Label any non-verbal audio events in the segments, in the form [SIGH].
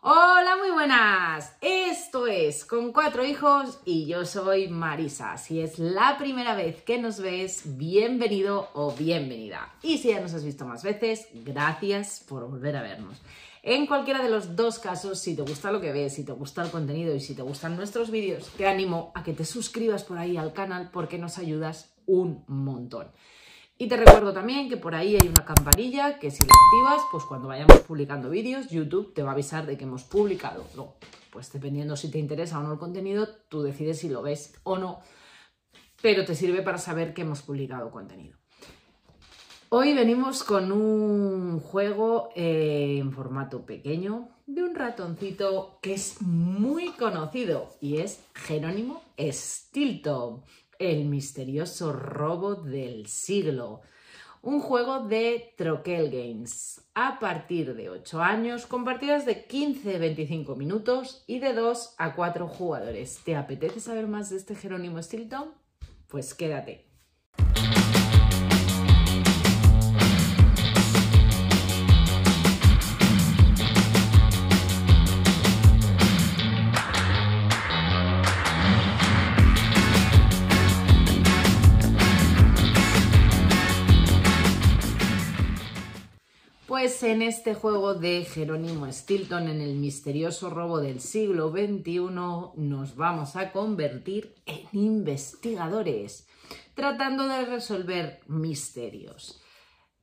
Hola, muy buenas. Esto es Con Cuatro Hijos y yo soy Marisa. Si es la primera vez que nos ves, bienvenido o bienvenida. Y si ya nos has visto más veces, gracias por volver a vernos. En cualquiera de los dos casos, si te gusta lo que ves, si te gusta el contenido y si te gustan nuestros vídeos, te animo a que te suscribas por ahí al canal porque nos ayudas un montón. Y te recuerdo también que por ahí hay una campanilla que si la activas, pues cuando vayamos publicando vídeos, YouTube te va a avisar de que hemos publicado. Luego, pues dependiendo si te interesa o no el contenido, tú decides si lo ves o no, pero te sirve para saber que hemos publicado contenido. Hoy venimos con un juego eh, en formato pequeño de un ratoncito que es muy conocido y es Jerónimo Stilton el misterioso robo del siglo. Un juego de Troquel Games a partir de 8 años con partidas de 15-25 minutos y de 2 a 4 jugadores. ¿Te apetece saber más de este Jerónimo Stilton? Pues quédate. Pues en este juego de Jerónimo Stilton, en el misterioso robo del siglo XXI, nos vamos a convertir en investigadores, tratando de resolver misterios.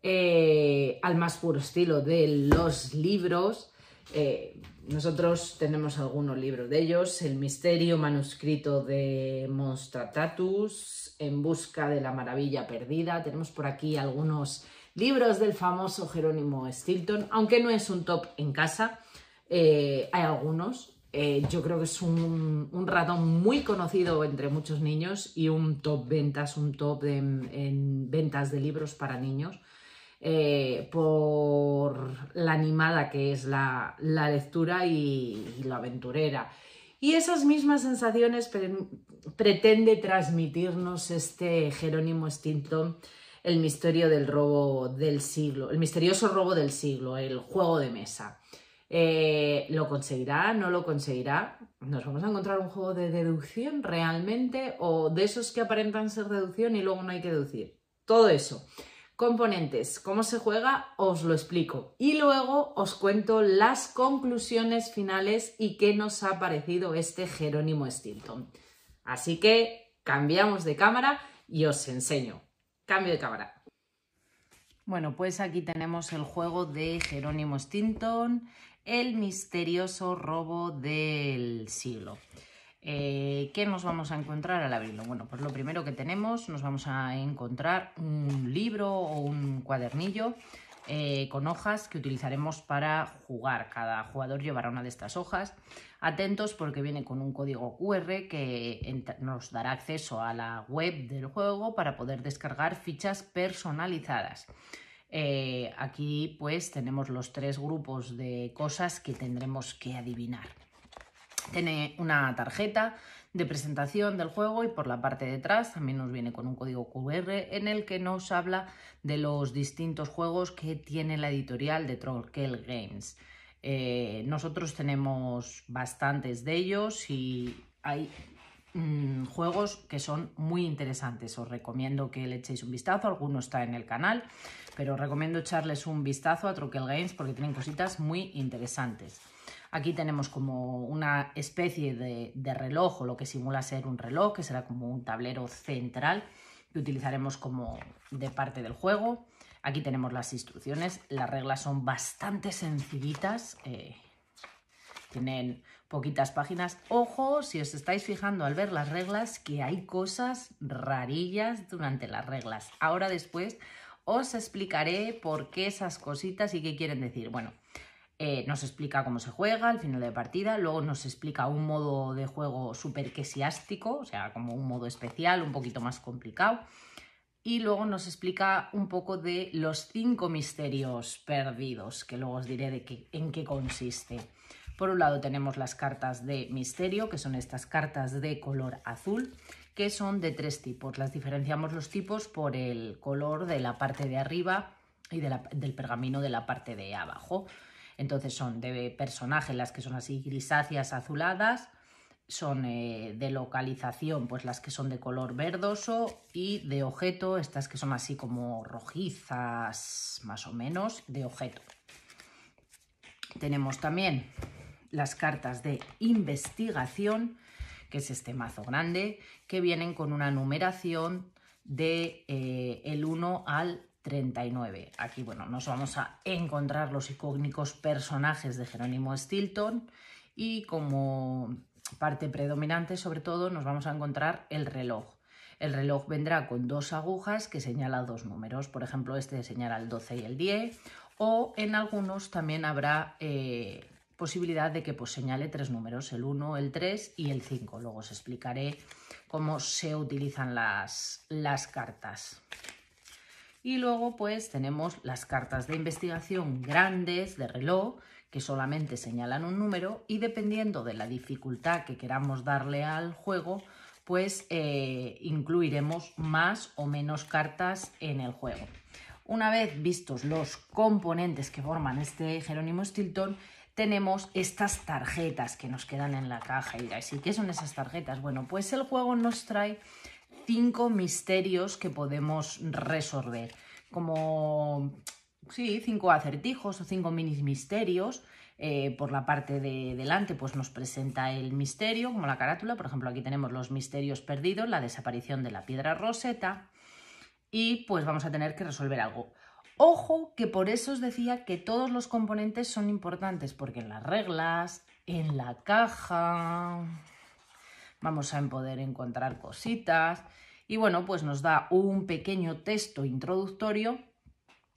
Eh, al más puro estilo de los libros, eh, nosotros tenemos algunos libros de ellos, El misterio manuscrito de Monstratatus, En busca de la maravilla perdida, tenemos por aquí algunos libros del famoso Jerónimo Stilton, aunque no es un top en casa, eh, hay algunos. Eh, yo creo que es un, ratón muy conocido entre muchos niños y un top ventas, un top en ventas de libros para niños. Eh, por la animada que es la, lectura y, la aventurera. Y esas mismas sensaciones pretende transmitirnos este Jerónimo Stilton el misterio del robo del siglo, el misterioso robo del siglo, el juego de mesa. Eh, ¿Lo conseguirá? ¿No lo conseguirá? ¿Nos vamos a encontrar un juego de deducción realmente? ¿O de esos que aparentan ser deducción y luego no hay que deducir? Todo eso. Componentes, cómo se juega, os lo explico. Y luego os cuento las conclusiones finales y qué nos ha parecido este Jerónimo Stilton. Así que cambiamos de cámara y os enseño. Cambio de cámara. Bueno, pues aquí tenemos el juego de Jerónimo Stinton, el misterioso robo del siglo. Eh, ¿Qué nos vamos a encontrar al abrirlo? Bueno, pues lo primero que tenemos, nos vamos a encontrar un libro o un cuadernillo eh, con hojas que utilizaremos para jugar. Cada jugador llevará una de estas hojas. Atentos porque viene con un código QR que nos dará acceso a la web del juego para poder descargar fichas personalizadas. Eh, aquí pues tenemos los tres grupos de cosas que tendremos que adivinar. Tiene una tarjeta de presentación del juego y por la parte de atrás también nos viene con un código QR en el que nos habla de los distintos juegos que tiene la editorial de Trollkel Games. Eh, nosotros tenemos bastantes de ellos y hay mm, juegos que son muy interesantes. Os recomiendo que le echéis un vistazo, alguno está en el canal, pero os recomiendo echarles un vistazo a Trollkel Games porque tienen cositas muy interesantes. Aquí tenemos como una especie de, reloj o lo que simula ser un reloj, que será como un tablero central que utilizaremos como de parte del juego. Aquí tenemos las instrucciones, las reglas son bastante sencillitas, eh, tienen poquitas páginas. Ojo, si os estáis fijando al ver las reglas, que hay cosas rarillas durante las reglas. Ahora después os explicaré por qué esas cositas y qué quieren decir. Bueno, eh, nos explica cómo se juega al final de partida, luego nos explica un modo de juego súper quesiástico, o sea, como un modo especial, un poquito más complicado, y luego nos explica un poco de los cinco misterios perdidos, que luego os diré de en qué consiste. Por un lado tenemos las cartas de misterio, que son estas cartas de color azul, que son de tres tipos. Las diferenciamos los tipos por el color de la parte de arriba y del pergamino de la parte de abajo. Entonces son de personaje las que son así grisáceas, azuladas, son eh, de localización, pues las que son de color verdoso y de objeto, estas que son así como rojizas, más o menos, de objeto. Tenemos también las cartas de investigación, que es este mazo grande, que vienen con una numeración de eh, el 1 al 39. Aquí, bueno, nos vamos a encontrar los icónicos personajes de Jerónimo Stilton y como parte predominante, sobre todo, nos vamos a encontrar el reloj. El reloj vendrá con dos agujas que señalan dos números. Por ejemplo, este señala el 12 y el 10. O en algunos también habrá eh, posibilidad de que pues, señale tres números, el 1, el 3 y el 5. Luego os explicaré cómo se utilizan las, las cartas. Y luego pues tenemos las cartas de investigación grandes de reloj que solamente señalan un número y dependiendo de la dificultad que queramos darle al juego, pues eh, incluiremos más o menos cartas en el juego. Una vez vistos los componentes que forman este Jerónimo Stilton, tenemos estas tarjetas que nos quedan en la caja. Y diráis, ¿y qué son esas tarjetas? Bueno, pues el juego nos trae cinco misterios que podemos resolver. Como sí, cinco acertijos o cinco mini misterios. Eh, por la parte de delante pues nos presenta el misterio, como la carátula. Por ejemplo, aquí tenemos los misterios perdidos, la desaparición de la piedra roseta. Y pues vamos a tener que resolver algo. Ojo que por eso os decía que todos los componentes son importantes, porque en las reglas, en la caja, vamos a poder encontrar cositas. Y bueno, pues nos da un pequeño texto introductorio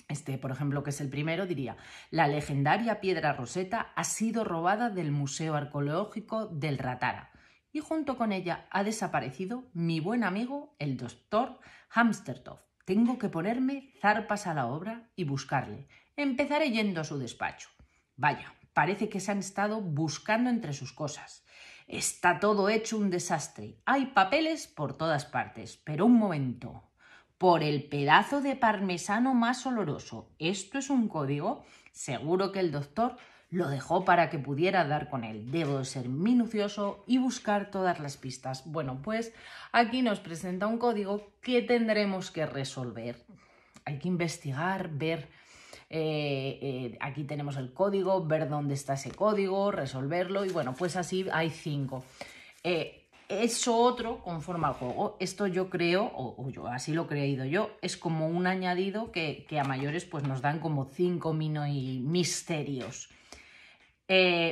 este, por ejemplo, que es el primero, diría, la legendaria piedra roseta ha sido robada del Museo Arqueológico del Ratara y junto con ella ha desaparecido mi buen amigo, el doctor Hamstertoff. Tengo que ponerme zarpas a la obra y buscarle. Empezaré yendo a su despacho. Vaya, parece que se han estado buscando entre sus cosas. Está todo hecho un desastre. Hay papeles por todas partes. Pero un momento por el pedazo de parmesano más oloroso. ¿Esto es un código? Seguro que el doctor lo dejó para que pudiera dar con él. Debo ser minucioso y buscar todas las pistas. Bueno, pues aquí nos presenta un código que tendremos que resolver. Hay que investigar, ver... Eh, eh, aquí tenemos el código, ver dónde está ese código, resolverlo y bueno, pues así hay cinco. Eh, eso otro conforma al juego. Esto yo creo, o, yo así lo he creído yo, es como un añadido que, a mayores pues nos dan como cinco mino y misterios.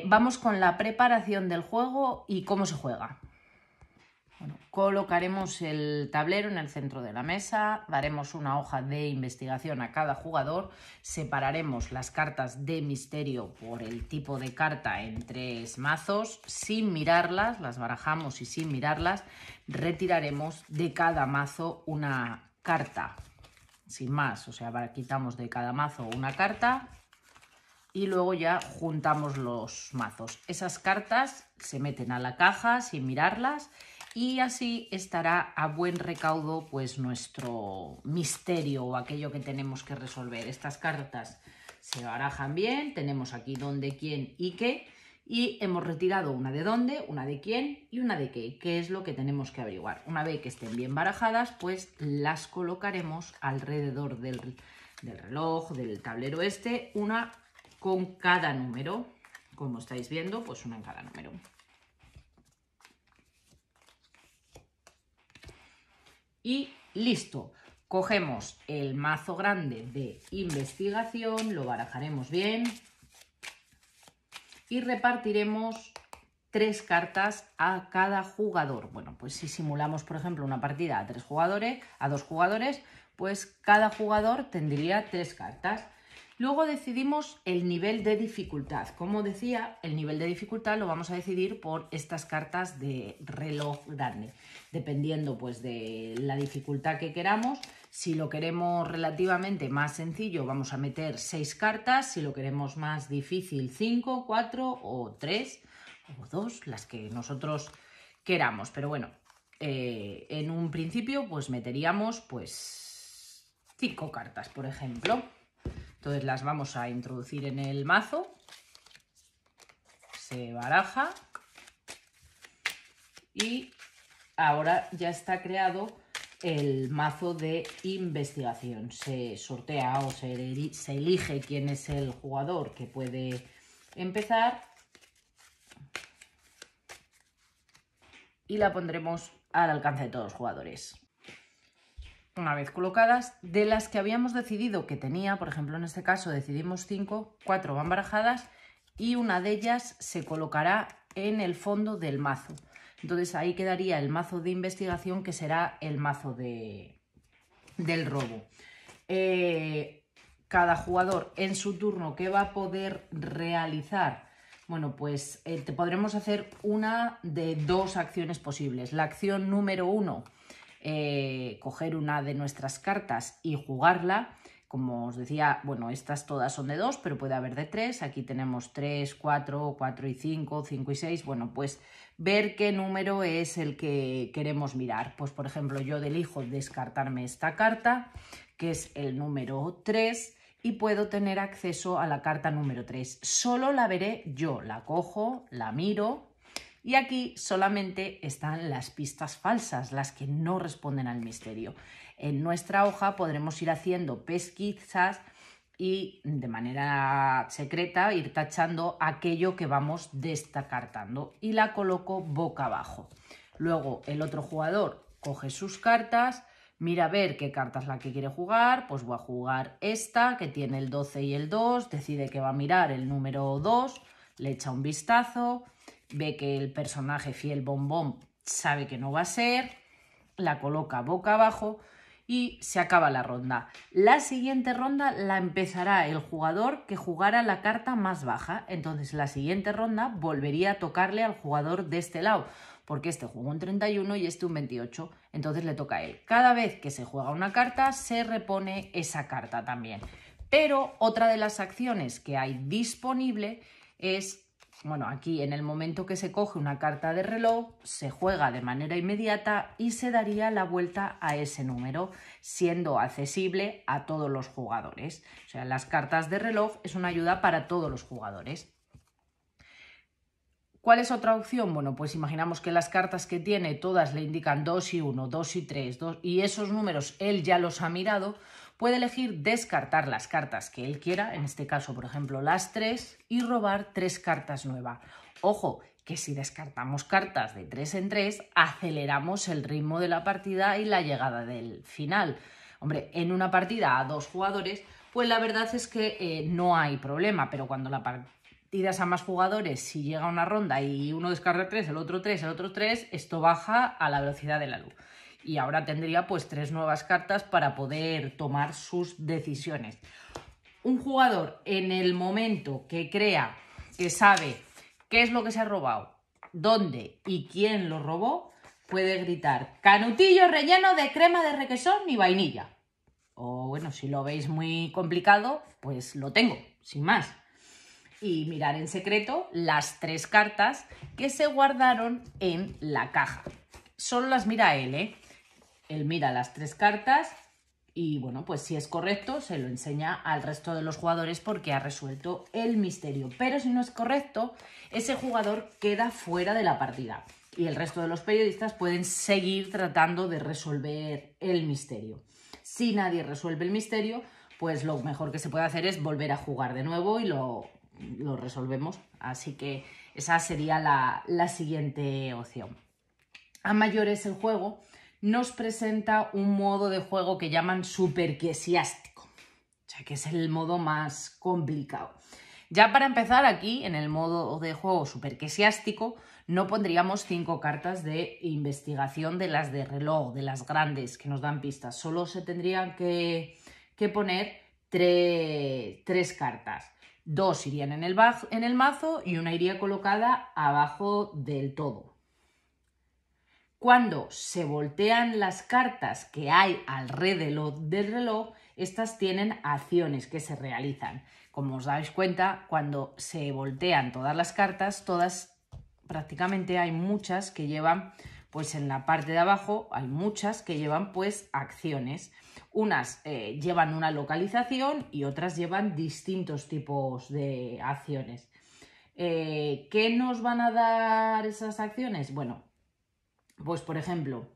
Vamos con la preparación del juego y cómo se juega. Colocaremos el tablero en el centro de la mesa, daremos una hoja de investigación a cada jugador, separaremos las cartas de misterio por el tipo de carta en tres mazos, sin mirarlas, las barajamos y sin mirarlas, retiraremos de cada mazo una carta, sin más, o sea, quitamos de cada mazo una carta y luego ya juntamos los mazos. Esas cartas se meten a la caja sin mirarlas y así estará a buen recaudo pues nuestro misterio o aquello que tenemos que resolver. Estas cartas se barajan bien, tenemos aquí dónde, quién y qué y hemos retirado una de dónde, una de quién y una de qué, que es lo que tenemos que averiguar. Una vez que estén bien barajadas, pues las colocaremos alrededor del, del reloj, del tablero este, una con cada número. Como estáis viendo, pues una en cada número. Y listo. Cogemos el mazo grande de investigación, lo barajaremos bien y repartiremos tres cartas a cada jugador. Bueno, pues si simulamos, por ejemplo, una partida a tres jugadores, a dos jugadores, pues cada jugador tendría tres cartas. Luego decidimos el nivel de dificultad. Como decía, el nivel de dificultad lo vamos a decidir por estas cartas de reloj grande, dependiendo pues de la dificultad que queramos. Si lo queremos relativamente más sencillo, vamos a meter seis cartas. Si lo queremos más difícil, cinco, cuatro o tres o dos, las que nosotros queramos. Pero bueno, eh, en un principio pues meteríamos pues cinco cartas, por ejemplo. Entonces las vamos a introducir en el mazo se baraja y ahora ya está creado el mazo de investigación. Se sortea o se, elige quién es el jugador que puede empezar y la pondremos al alcance de todos los jugadores. Una vez colocadas, de las que habíamos decidido que tenía, por ejemplo en este caso decidimos 5, 4 van barajadas y una de ellas se colocará en el fondo del mazo. Entonces ahí quedaría el mazo de investigación que será el mazo de, del robo. Eh, cada jugador en su turno, ¿qué va a poder realizar? Bueno, pues eh, te podremos hacer una de dos acciones posibles. La acción número uno, eh, coger una de nuestras cartas y jugarla. Como os decía, bueno, estas todas son de dos, pero puede haber de tres. Aquí tenemos tres, cuatro, cuatro y cinco, cinco y seis. Bueno, pues ver qué número es el que queremos mirar. Pues, por ejemplo, yo elijo descartarme esta carta, que es el número 3, y puedo tener acceso a la carta número 3. Solo la veré yo, la cojo, la miro, y aquí solamente están las pistas falsas, las que no responden al misterio. En nuestra hoja podremos ir haciendo pesquisas y de manera secreta ir tachando aquello que vamos destacartando y la coloco boca abajo. Luego el otro jugador coge sus cartas, mira a ver qué carta es la que quiere jugar, pues voy a jugar esta que tiene el 12 y el 2, decide que va a mirar el número 2, le echa un vistazo, ve que el personaje fiel bombón sabe que no va a ser, la coloca boca abajo y se acaba la ronda. La siguiente ronda la empezará el jugador que jugara la carta más baja. Entonces la siguiente ronda volvería a tocarle al jugador de este lado, porque este jugó un 31 y este un 28. Entonces le toca a él. Cada vez que se juega una carta se repone esa carta también. Pero otra de las acciones que hay disponible es bueno, aquí en el momento que se coge una carta de reloj, se juega de manera inmediata y se daría la vuelta a ese número, siendo accesible a todos los jugadores. O sea, las cartas de reloj es una ayuda para todos los jugadores. ¿Cuál es otra opción? Bueno, pues imaginamos que las cartas que tiene todas le indican 2 y 1, 2 y 3, 2, y esos números él ya los ha mirado, puede elegir descartar las cartas que él quiera, en este caso, por ejemplo, las tres, y robar tres cartas nuevas. Ojo, que si descartamos cartas de tres en tres, aceleramos el ritmo de la partida y la llegada del final. Hombre, en una partida a dos jugadores, pues la verdad es que eh, no hay problema, pero cuando la partida es a más jugadores, si llega una ronda y uno descarta tres, el otro tres, el otro tres, esto baja a la velocidad de la luz y ahora tendría pues tres nuevas cartas para poder tomar sus decisiones. Un jugador en el momento que crea que sabe qué es lo que se ha robado, dónde y quién lo robó, puede gritar canutillo relleno de crema de requesón y vainilla. O bueno, si lo veis muy complicado, pues lo tengo, sin más. Y mirar en secreto las tres cartas que se guardaron en la caja. Solo las mira él, ¿eh? Él mira las tres cartas y bueno, pues si es correcto se lo enseña al resto de los jugadores porque ha resuelto el misterio. Pero si no es correcto, ese jugador queda fuera de la partida y el resto de los periodistas pueden seguir tratando de resolver el misterio. Si nadie resuelve el misterio, pues lo mejor que se puede hacer es volver a jugar de nuevo y lo, resolvemos. Así que esa sería la, la siguiente opción. A mayores el juego, nos presenta un modo de juego que llaman superquesiástico, o sea, que es el modo más complicado. Ya para empezar aquí, en el modo de juego superquesiástico, no pondríamos cinco cartas de investigación de las de reloj, de las grandes que nos dan pistas. Solo se tendrían que, poner tres, cartas. Dos irían en el, en el mazo y una iría colocada abajo del todo. Cuando se voltean las cartas que hay alrededor del reloj, estas tienen acciones que se realizan. Como os dais cuenta, cuando se voltean todas las cartas, todas, prácticamente hay muchas que llevan, pues en la parte de abajo hay muchas que llevan pues acciones. Unas eh, llevan una localización y otras llevan distintos tipos de acciones. Eh, ¿Qué nos van a dar esas acciones? Bueno, pues por ejemplo,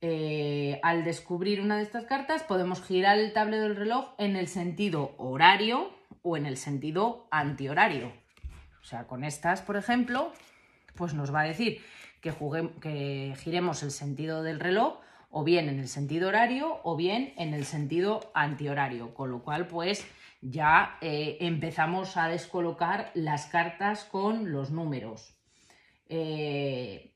eh, al descubrir una de estas cartas podemos girar el tablero del reloj en el sentido horario o en el sentido antihorario. O sea, con estas, por ejemplo, pues nos va a decir que, que giremos el sentido del reloj o bien en el sentido horario o bien en el sentido antihorario, con lo cual pues ya eh, empezamos a descolocar las cartas con los números. Eh,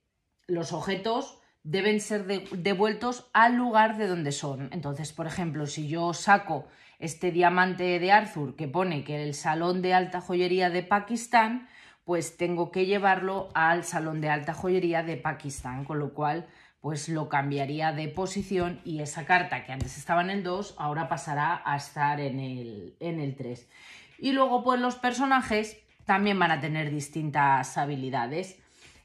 los objetos deben ser devueltos al lugar de donde son. Entonces, por ejemplo, si yo saco este diamante de Arthur que pone que el salón de alta joyería de Pakistán, pues tengo que llevarlo al salón de alta joyería de Pakistán, con lo cual pues lo cambiaría de posición y esa carta que antes estaba en el 2 ahora pasará a estar en el, en el 3. Y luego pues los personajes también van a tener distintas habilidades.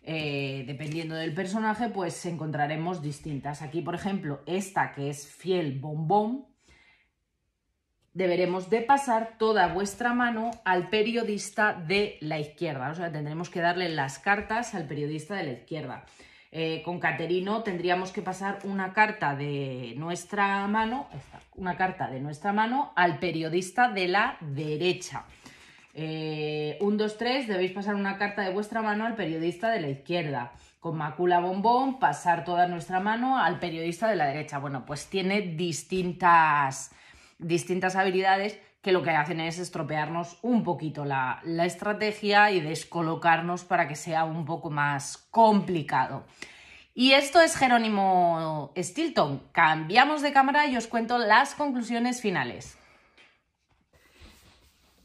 Eh, dependiendo del personaje pues encontraremos distintas. Aquí por ejemplo esta que es fiel bombón deberemos de pasar toda vuestra mano al periodista de la izquierda. O sea, tendremos que darle las cartas al periodista de la izquierda. Eh, con Caterino tendríamos que pasar una carta de nuestra mano, una carta de nuestra mano al periodista de la derecha. Eh, un, dos, tres, debéis pasar una carta de vuestra mano al periodista de la izquierda. Con Macula Bombón, pasar toda nuestra mano al periodista de la derecha. Bueno, pues tiene distintas, distintas habilidades que lo que hacen es estropearnos un poquito la, estrategia y descolocarnos para que sea un poco más complicado. Y esto es Jerónimo Stilton. Cambiamos de cámara y os cuento las conclusiones finales.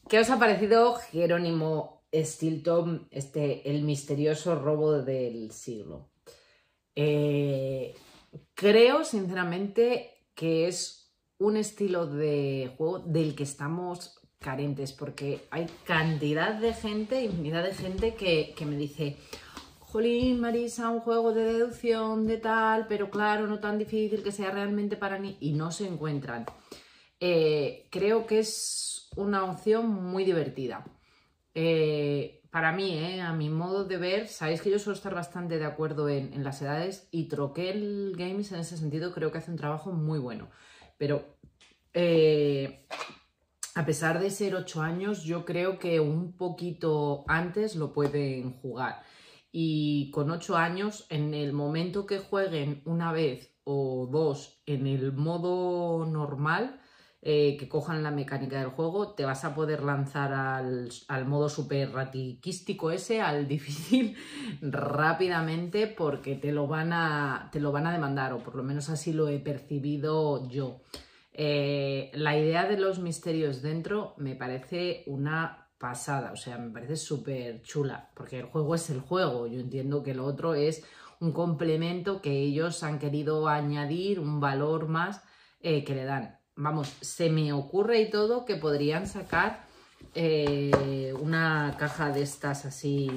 ¿Qué os ha parecido Jerónimo Stilton, este, el misterioso robo del siglo? Eh, creo, sinceramente, que es un estilo de juego del que estamos carentes, porque hay cantidad de gente, infinidad de gente que, me dice, jolín, Marisa, un juego de deducción, de tal, pero claro, no tan difícil que sea realmente para mí, y no se encuentran. Eh, creo que es una opción muy divertida. Eh, para mí, eh, a mi modo de ver, sabéis que yo suelo estar bastante de acuerdo en, las edades y Troquel Games en ese sentido creo que hace un trabajo muy bueno. Pero eh, a pesar de ser 8 años, yo creo que un poquito antes lo pueden jugar. Y con 8 años, en el momento que jueguen una vez o dos en el modo normal, eh, que cojan la mecánica del juego, te vas a poder lanzar al, al modo super ratiquístico ese, al [LAUGHS] difícil, rápidamente porque te lo, van a, te lo van a demandar, o por lo menos así lo he percibido yo. Eh, la idea de los misterios dentro me parece una pasada, o sea, me parece súper chula, porque el juego es el juego, yo entiendo que lo otro es un complemento que ellos han querido añadir, un valor más eh, que le dan vamos, se me ocurre y todo que podrían sacar eh, una caja de estas así.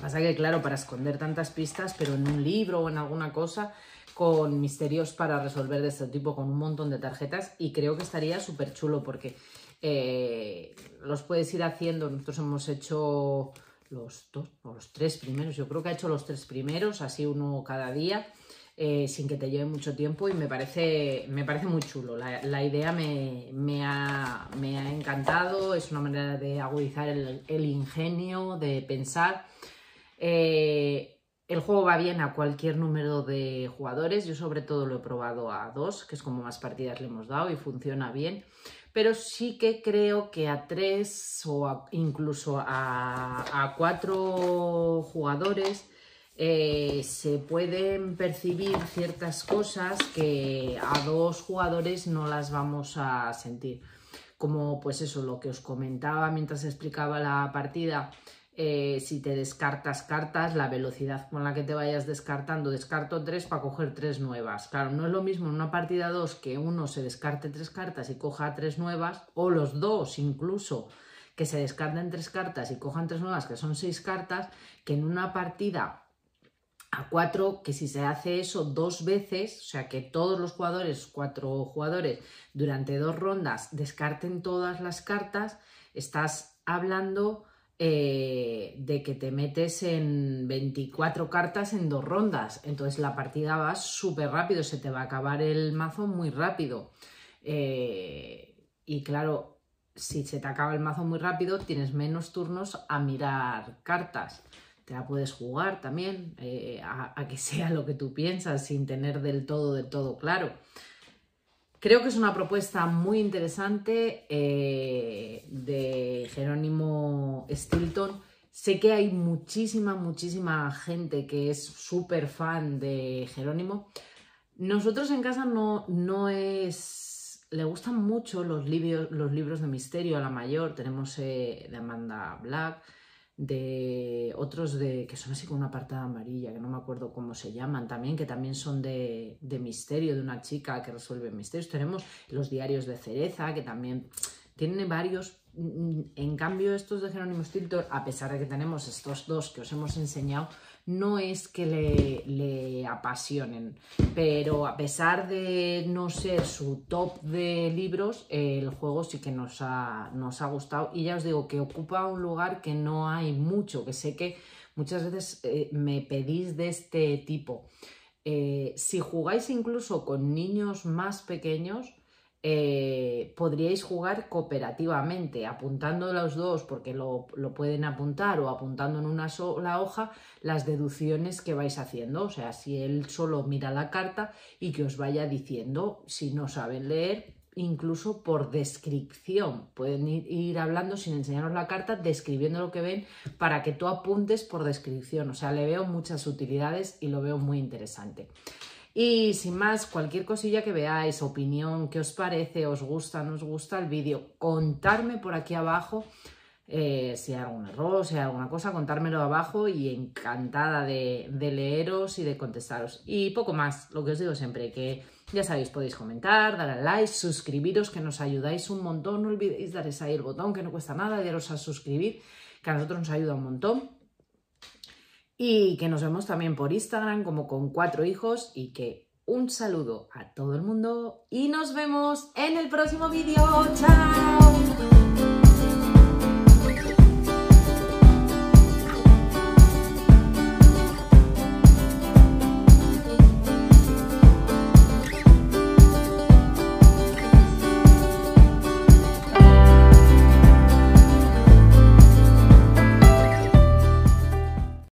Pasa que, claro, para esconder tantas pistas, pero en un libro o en alguna cosa, con misterios para resolver de este tipo, con un montón de tarjetas, y creo que estaría súper chulo porque eh, los puedes ir haciendo. Nosotros hemos hecho los dos o los tres primeros, yo creo que ha hecho los tres primeros, así uno cada día. Eh, sin que te lleve mucho tiempo y me parece, me parece muy chulo. La, idea me, ha, encantado, es una manera de agudizar el, ingenio, de pensar. Eh, el juego va bien a cualquier número de jugadores, yo sobre todo lo he probado a dos, que es como más partidas le hemos dado y funciona bien, pero sí que creo que a tres o incluso a, a cuatro jugadores eh, se pueden percibir ciertas cosas que a dos jugadores no las vamos a sentir. Como pues eso, lo que os comentaba mientras explicaba la partida, eh, si te descartas cartas, la velocidad con la que te vayas descartando, descarto tres para coger tres nuevas. Claro, no es lo mismo en una partida dos que uno se descarte tres cartas y coja tres nuevas, o los dos incluso que se descarten tres cartas y cojan tres nuevas, que son seis cartas, que en una partida a cuatro, que si se hace eso dos veces, o sea que todos los jugadores, cuatro jugadores, durante dos rondas descarten todas las cartas, estás hablando eh, de que te metes en 24 cartas en dos rondas. Entonces la partida va súper rápido, se te va a acabar el mazo muy rápido. Eh, y claro, si se te acaba el mazo muy rápido, tienes menos turnos a mirar cartas. Te la puedes jugar también eh, a, que [LAUGHS] sea lo que tú piensas sin tener del todo, del todo claro. Creo que es una propuesta muy interesante eh, de Jerónimo Stilton. Sé que hay muchísima, muchísima gente que es súper fan de Jerónimo. Nosotros en casa no, no es... Le gustan mucho los libros, los libros de misterio a la mayor. Tenemos eh, de Amanda Black, de otros de que son así con una apartada amarilla, que no me acuerdo cómo se llaman también, que también son de, de misterio, de una chica que resuelve misterios. Tenemos los diarios de Cereza, que también tienen varios. En cambio, estos de Jerónimo Stilton, a pesar de que tenemos estos dos que os hemos enseñado, no es que le, apasionen, pero a pesar de no ser su top de libros, el juego sí que nos ha, gustado y ya os digo que ocupa un lugar que no hay mucho, que sé que muchas veces eh, me pedís de este tipo. Eh, si jugáis incluso con niños más pequeños, eh, podríais jugar cooperativamente, apuntando los dos, porque lo, pueden apuntar, o apuntando en una sola hoja las deducciones que vais haciendo. O sea, si él solo mira la carta y que os vaya diciendo, si no saben leer, incluso por descripción. Pueden ir, hablando sin enseñaros la carta, describiendo lo que ven para que tú apuntes por descripción. O sea, le veo muchas utilidades y lo veo muy interesante. Y sin más, cualquier cosilla que veáis, opinión, qué os parece, os gusta, no os gusta el vídeo, contarme por aquí abajo eh, si hay algún error, si hay alguna cosa, contármelo abajo y encantada de, leeros y de contestaros. Y poco más, lo que os digo siempre, que ya sabéis, podéis comentar, dar al like, suscribiros, que nos ayudáis un montón, no olvidéis dar ahí el botón, que no cuesta nada, daros a suscribir, que a nosotros nos ayuda un montón y que nos vemos también por Instagram como con cuatro hijos y que un saludo a todo el mundo y nos vemos en el próximo vídeo. ¡Chao!